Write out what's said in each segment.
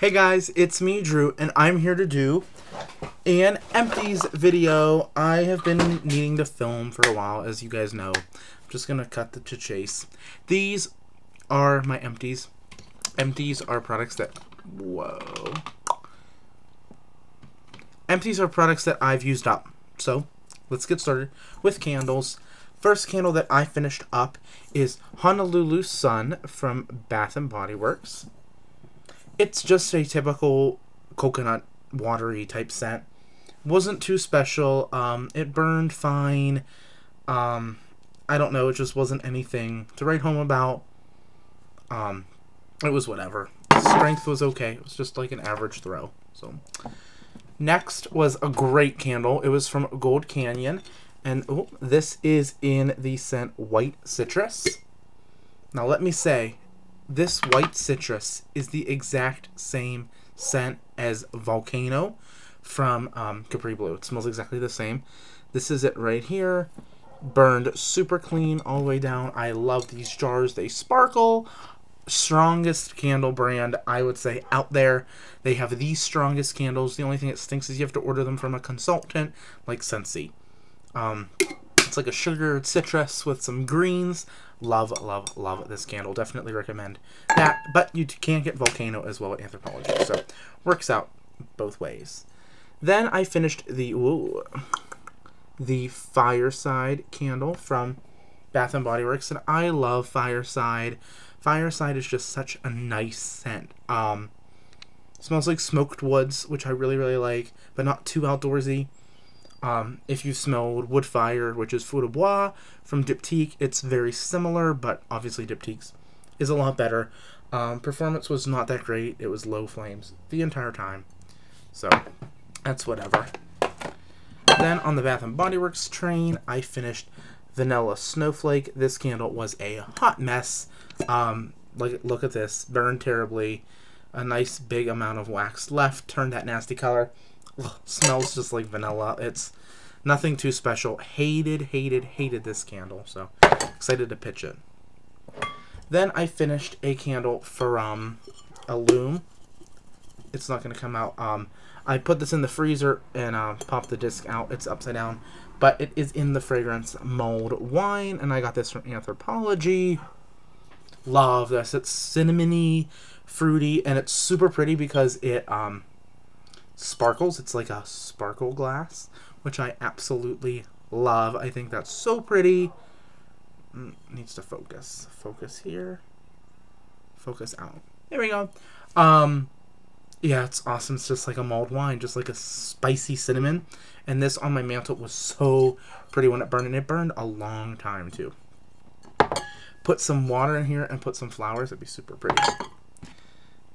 Hey guys, it's me, Drew, and I'm here to do an empties video. I have been needing to film for a while, as you guys know. I'm just gonna cut the to chase. These are my empties. Empties are products that whoa. Empties are products that I've used up. So let's get started with candles. First candle that I finished up is Honolulu Sun from Bath Body Works. It's just a typical coconut watery type scent. Wasn't too special. Um, it burned fine. Um, I don't know. It just wasn't anything to write home about. Um, it was whatever. Strength was okay. It was just like an average throw. So next was a great candle. It was from Gold Canyon, and oh, this is in the scent White Citrus. Now let me say, this white citrus is the exact same scent as Volcano from um, Capri Blue. It smells exactly the same. This is it right here. Burned super clean all the way down. I love these jars. They sparkle. Strongest candle brand, I would say, out there. They have the strongest candles. The only thing that stinks is you have to order them from a consultant like Scentsy. Um, it's like a sugar citrus with some greens. Love, love, love this candle. Definitely recommend that. But you can get Volcano as well at Anthropologie. So works out both ways. Then I finished the ooh, the Fireside candle from Bath and Body Works, and I love Fireside. Fireside is just such a nice scent. Um, smells like smoked woods, which I really really like, but not too outdoorsy. Um, if you smelled Wood Fire, which is Feu de Bois from Diptyque, it's very similar, but obviously Diptyque's is a lot better. Um, performance was not that great. It was low flames the entire time. So, that's whatever. Then on the Bath & Body Works train, I finished Vanilla Snowflake. This candle was a hot mess. Um, look, look at this. Burned terribly. A nice big amount of wax left. Turned that nasty color. Ugh, smells just like vanilla. It's nothing too special. Hated, hated, hated this candle. So excited to pitch it. Then I finished a candle from Illume. It's not going to come out. Um, I put this in the freezer and uh, popped the disc out. It's upside down. But it is in the fragrance mold Wine. And I got this from Anthropologie. Love this. It's cinnamony, fruity, and it's super pretty because it um, sparkles. It's like a sparkle glass, which I absolutely love. I think that's so pretty. Mm, needs to focus. Focus here. Focus out. There we go. Um, yeah, it's awesome. It's just like a mulled wine, just like a spicy cinnamon. And this on my mantle was so pretty when it burned, and it burned a long time too. Put some water in here and put some flowers. It'd be super pretty.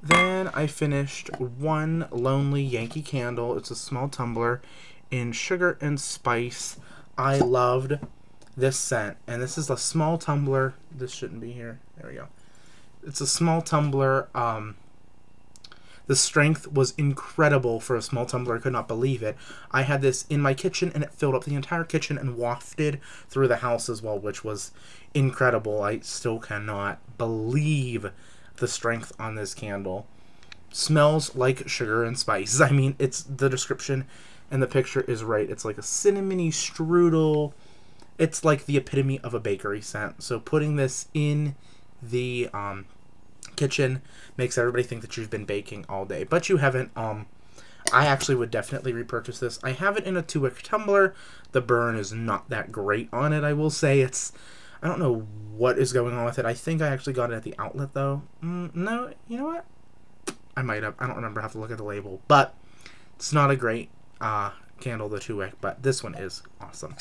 Then I finished one Lonely Yankee Candle. It's a small tumbler in sugar and spice. I loved this scent. And this is a small tumbler. This shouldn't be here. There we go. It's a small tumbler. Um, the strength was incredible for a small tumbler. I could not believe it. I had this in my kitchen and it filled up the entire kitchen and wafted through the house as well, which was incredible. I still cannot believe the strength on this candle. Smells like sugar and spices. I mean, it's the description and the picture is right. It's like a cinnamony strudel. It's like the epitome of a bakery scent. So putting this in the um, kitchen makes everybody think that you've been baking all day, but you haven't. Um, I actually would definitely repurchase this. I have it in a two wick tumbler. The burn is not that great on it. I will say it's. I don't know what is going on with it. I think I actually got it at the outlet though. Mm, no, you know what? I might have. I don't remember. I have to look at the label, but it's not a great uh, candle, the two wick, but this one is awesome.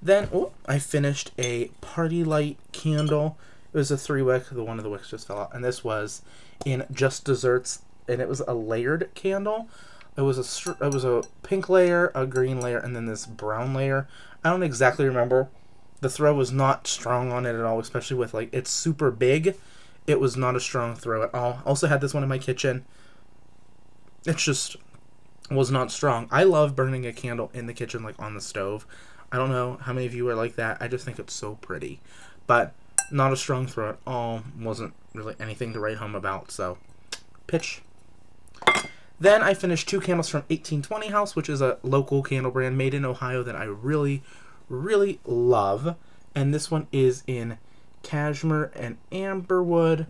Then oh, I finished a PartyLite candle. It was a three wick. The one of the wicks just fell out, and this was in Just Desserts, and it was a layered candle. It was a it was a pink layer, a green layer, and then this brown layer. I don't exactly remember. The throw was not strong on it at all, especially with like it's super big. It was not a strong throw at all. Also had this one in my kitchen. It's just was not strong. I love burning a candle in the kitchen, like on the stove. I don't know how many of you are like that. I just think it's so pretty. But not a strong throw at all. Wasn't really anything to write home about, so pitch. Then I finished two candles from 1820 House, which is a local candle brand made in Ohio that I really, really love. And this one is in cashmere and amberwood.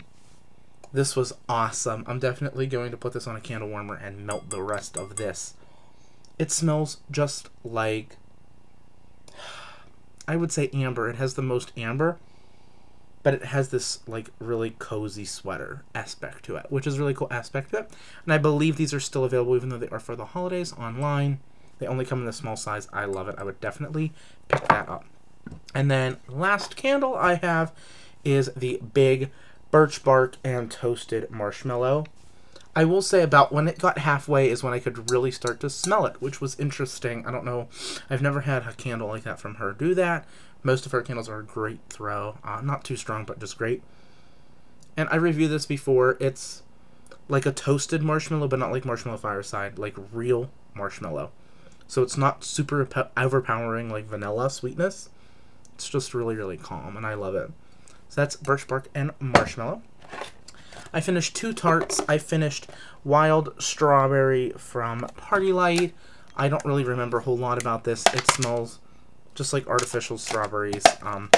This was awesome. I'm definitely going to put this on a candle warmer and melt the rest of this. It smells just like, I would say amber. It has the most amber, but it has this like really cozy sweater aspect to it, which is really cool aspect to it. And I believe these are still available even though they are for the holidays online. They only come in the small size. I love it. I would definitely pick that up. And then last candle I have is the big birch bark and toasted marshmallow. I will say about when it got halfway is when I could really start to smell it, which was interesting. I don't know. I've never had a candle like that from her do that. Most of her candles are a great throw. Uh, not too strong, but just great. And I reviewed this before. It's like a toasted marshmallow, but not like marshmallow fireside, like real marshmallow. So it's not super overpowering like vanilla sweetness. It's just really, really calm, and I love it. So that's birch bark and marshmallow. I finished two tarts. I finished wild strawberry from PartyLite. I don't really remember a whole lot about this. It smells just like artificial strawberries. Um,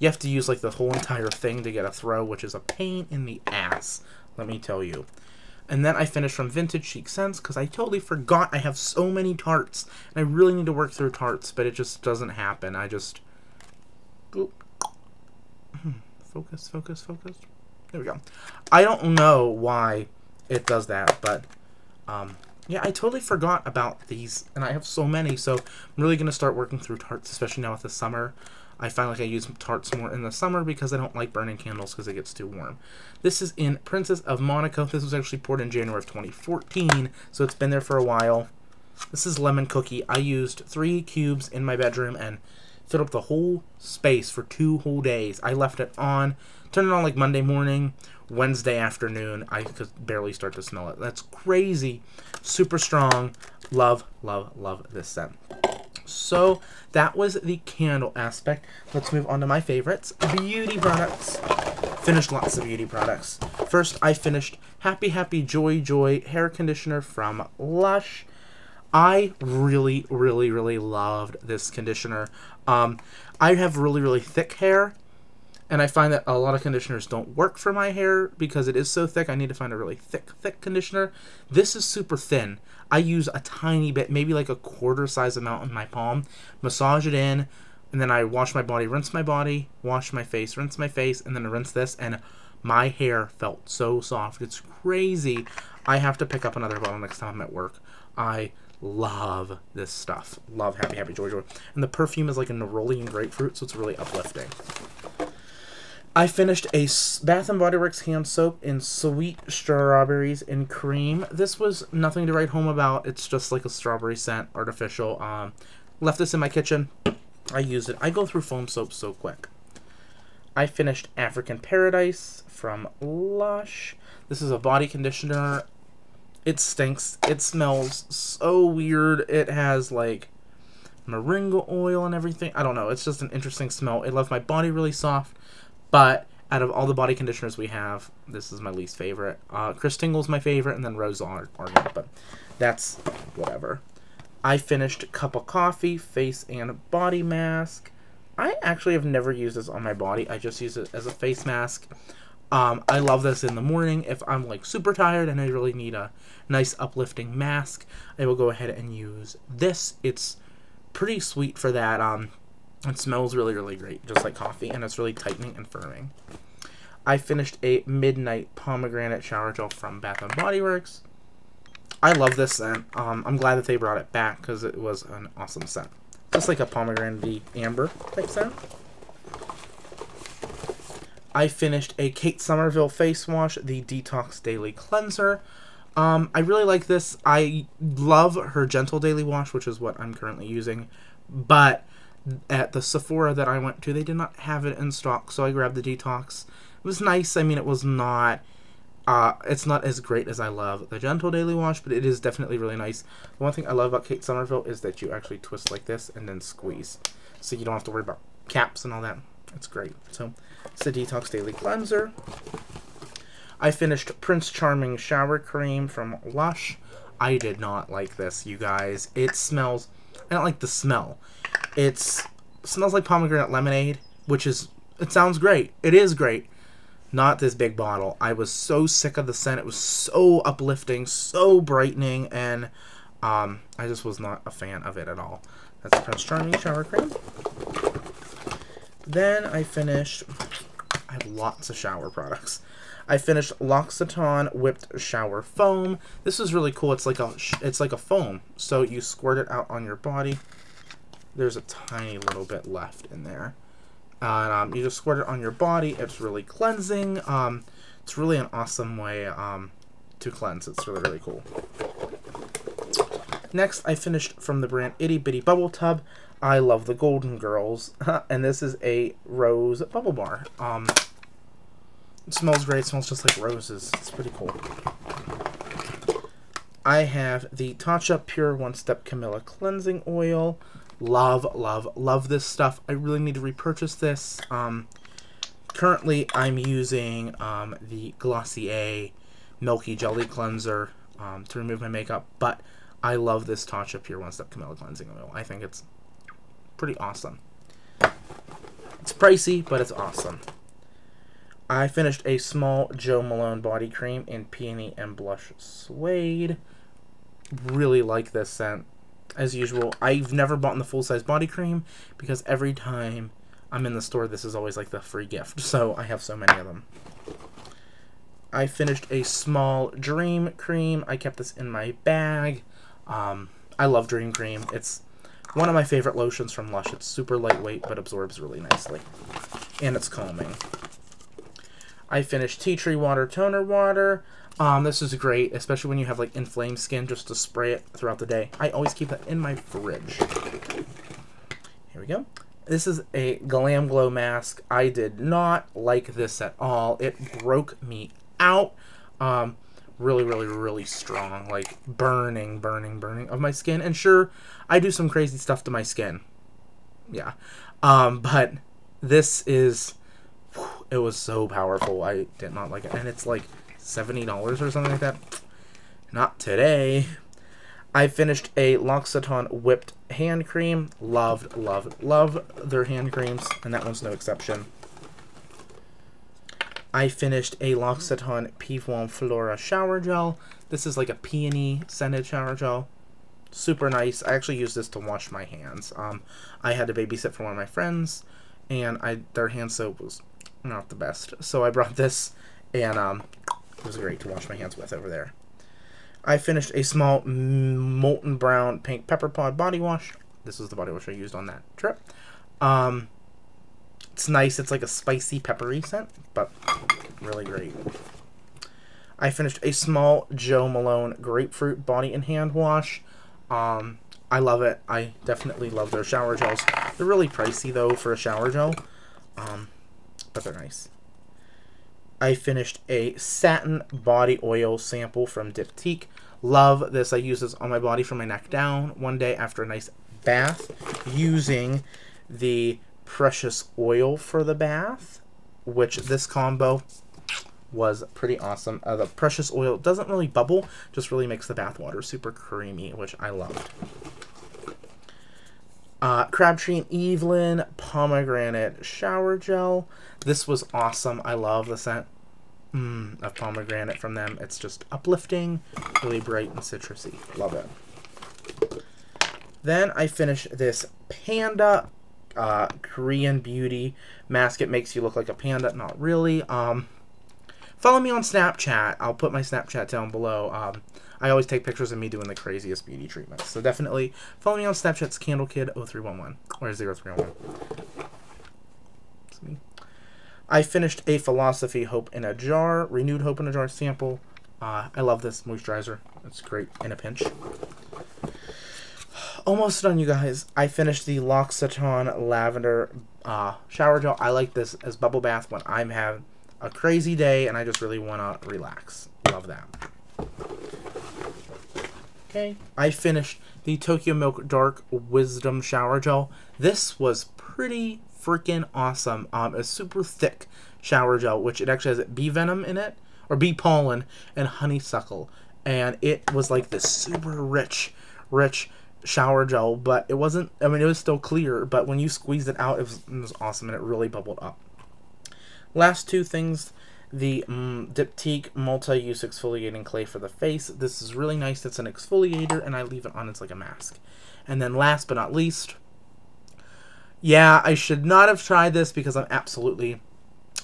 you have to use like the whole entire thing to get a throw, which is a pain in the ass, let me tell you. And then I finished from Vintage Chic Scents because I totally forgot I have so many tarts. And I really need to work through tarts, but it just doesn't happen. I just... Focus, focus, focus. There we go. I don't know why it does that, but um, yeah, I totally forgot about these, and I have so many, so I'm really going to start working through tarts, especially now with the summer. I find like I use tarts more in the summer because I don't like burning candles because it gets too warm. This is in Princess of Monaco. This was actually poured in January of 2014, so it's been there for a while. This is lemon cookie. I used three cubes in my bedroom and filled up the whole space for two whole days. I left it on, turned it on like Monday morning, Wednesday afternoon. I could barely start to smell it. That's crazy. Super strong. Love, love, love this scent. So that was the candle aspect. Let's move on to my favorites. Beauty products. Finished lots of beauty products. First, I finished Happy Happy Joy Joy hair conditioner from Lush. I really, really, really loved this conditioner. Um, I have really, really thick hair, and I find that a lot of conditioners don't work for my hair because it is so thick. I need to find a really thick, thick conditioner. This is super thin. I use a tiny bit, maybe like a quarter size amount in my palm, massage it in, and then I wash my body, rinse my body, wash my face, rinse my face, and then I rinse this, and my hair felt so soft. It's crazy. I have to pick up another bottle next time I'm at work. I love this stuff. Love Happy Happy Joy Joy. And the perfume is like a neroli and grapefruit, so it's really uplifting. I finished a Bath & Body Works hand soap in sweet strawberries and cream. This was nothing to write home about. It's just like a strawberry scent, artificial. Um, left this in my kitchen. I used it. I go through foam soap so quick. I finished African Paradise from Lush. This is a body conditioner it stinks. It smells so weird. It has like moringa oil and everything. I don't know. It's just an interesting smell. It left my body really soft, but out of all the body conditioners we have, this is my least favorite. Uh, Christingle's my favorite, and then Rose Argan, but that's whatever. I finished Cup of Coffee Face and Body Mask. I actually have never used this on my body. I just use it as a face mask. Um, I love this in the morning. If I'm like super tired and I really need a nice uplifting mask, I will go ahead and use this. It's pretty sweet for that. Um, it smells really, really great, just like coffee, and it's really tightening and firming. I finished a Midnight Pomegranate Shower Gel from Bath & Body Works. I love this scent. Um, I'm glad that they brought it back because it was an awesome scent. Just like a pomegranate amber type scent. I finished a Kate Somerville face wash, the Detox Daily Cleanser. Um, I really like this. I love her Gentle Daily Wash, which is what I'm currently using. But at the Sephora that I went to, they did not have it in stock, so I grabbed the Detox. It was nice. I mean, it was not. Uh, it's not as great as I love the Gentle Daily Wash, but it is definitely really nice. The one thing I love about Kate Somerville is that you actually twist like this and then squeeze. So you don't have to worry about caps and all that. It's great. So it's the Detox Daily Cleanser. I finished Prince Charming Shower Cream from Lush. I did not like this, you guys. It smells... I don't like the smell. It's smells like pomegranate lemonade, which is... It sounds great. It is great. Not this big bottle. I was so sick of the scent. It was so uplifting, so brightening, and um, I just was not a fan of it at all. That's Prince Charming Shower Cream. Then I finished... I have lots of shower products. I finished L'Occitane Whipped Shower Foam. This is really cool. It's like a it's like a foam, so you squirt it out on your body. There's a tiny little bit left in there, and um, you just squirt it on your body. It's really cleansing. Um, it's really an awesome way um, to cleanse. It's really really cool. Next, I finished from the brand Itty Bitty Bubble Tub. I love the Golden Girls, and this is a rose bubble bar. Um, it smells great. It smells just like roses. It's pretty cool. I have the Tatcha Pure One Step Camellia Cleansing Oil. Love, love, love this stuff. I really need to repurchase this. Um, currently, I'm using um, the Glossier Milky Jelly Cleanser um, to remove my makeup, but I love this Tatcha Pure One Step Camellia Cleansing Oil. I think it's pretty awesome. It's pricey, but it's awesome. I finished a small Jo Malone body cream in Peony and Blush Suede. Really like this scent. As usual, I've never bought the full-size body cream because every time I'm in the store, this is always like the free gift. So I have so many of them. I finished a small Dream Cream. I kept this in my bag. Um, I love Dream Cream. It's one of my favorite lotions from Lush. It's super lightweight, but absorbs really nicely. And it's calming. I finished Tea Tree Water Toner Water. Um, this is great, especially when you have like inflamed skin, just to spray it throughout the day. I always keep that in my fridge. Here we go. This is a Glam Glow mask. I did not like this at all. It broke me out. Um, really, really, really strong. Like burning, burning, burning of my skin. And sure, I do some crazy stuff to my skin. Yeah. Um, but this is it was so powerful. I did not like it. And it's like $70 or something like that. Not today. I finished a L'Occitane whipped hand cream. Loved, loved, love their hand creams. And that one's no exception. I finished a L'Occitane Pivoine Flora shower gel. This is like a peony scented shower gel. Super nice. I actually use this to wash my hands. Um, I had to babysit for one of my friends, and I their hand soap was not the best. So I brought this, and um, it was great to wash my hands with over there. I finished a small Molton Brown pink pepper pod body wash. This is the body wash I used on that trip. Um, it's nice. It's like a spicy peppery scent, but really great. I finished a small Jo Malone grapefruit body and hand wash. Um, I love it. I definitely love their shower gels. They're really pricey though for a shower gel. Um, but they're nice. I finished a satin body oil sample from Diptyque. Love this. I use this on my body from my neck down one day after a nice bath using the precious oil for the bath, which this combo was pretty awesome. Uh, the precious oil doesn't really bubble, just really makes the bath water super creamy, which I loved. Uh, Crabtree and Evelyn pomegranate shower gel. This was awesome. I love the scent mm, of pomegranate from them. It's just uplifting, really bright and citrusy. Love it. Then I finished this Panda uh, Korean Beauty mask. It makes you look like a panda. Not really. Um, follow me on Snapchat. I'll put my Snapchat down below. Um, I always take pictures of me doing the craziest beauty treatments. So definitely follow me on Snapchat's CandleKid0311 or 0311. It's me. I finished a Philosophy Hope in a Jar, Renewed Hope in a Jar sample. Uh, I love this moisturizer. It's great in a pinch. Almost done, you guys. I finished the L'Occitane Lavender uh, Shower Gel. I like this as bubble bath when I'm having a crazy day and I just really want to relax. Love that. Okay. I finished the Tokyo Milk Dark Wisdom Shower Gel. This was pretty freaking awesome. Um, a super thick shower gel, which it actually has bee venom in it, or bee pollen and honeysuckle, and it was like this super rich, rich shower gel. But it wasn't. I mean, it was still clear, but when you squeezed it out, it was, it was awesome, and it really bubbled up. Last two things the um, Diptyque multi-use exfoliating clay for the face. This is really nice. It's an exfoliator, and I leave it on. It's like a mask. And then last but not least, yeah, I should not have tried this because I'm absolutely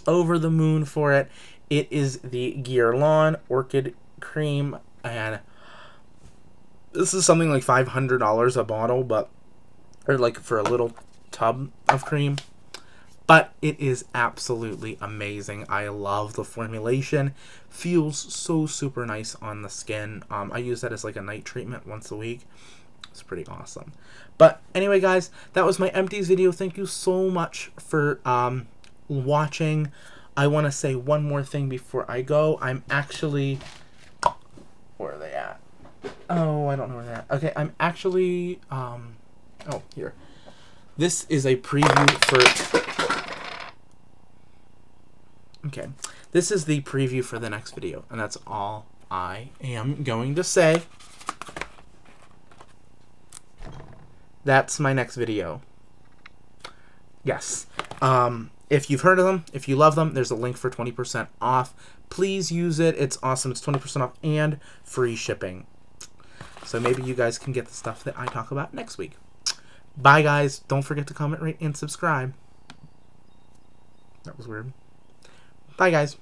over the moon for it. It is the Guerlain Orchid Cream, and this is something like $500 a bottle, but, or like for a little tub of cream but it is absolutely amazing. I love the formulation. Feels so super nice on the skin. Um, I use that as like a night treatment once a week. It's pretty awesome. But anyway, guys, that was my empties video. Thank you so much for um, watching. I want to say one more thing before I go. I'm actually... Where are they at? Oh, I don't know where they're at. Okay, I'm actually... Um, oh, here. This is a preview for Okay, this is the preview for the next video, and that's all I am going to say. That's my next video. Yes. Um, if you've heard of them, if you love them, there's a link for 20% off. Please use it. It's awesome. It's 20% off and free shipping. So maybe you guys can get the stuff that I talk about next week. Bye, guys. Don't forget to comment, rate, and subscribe. That was weird. Bye, guys.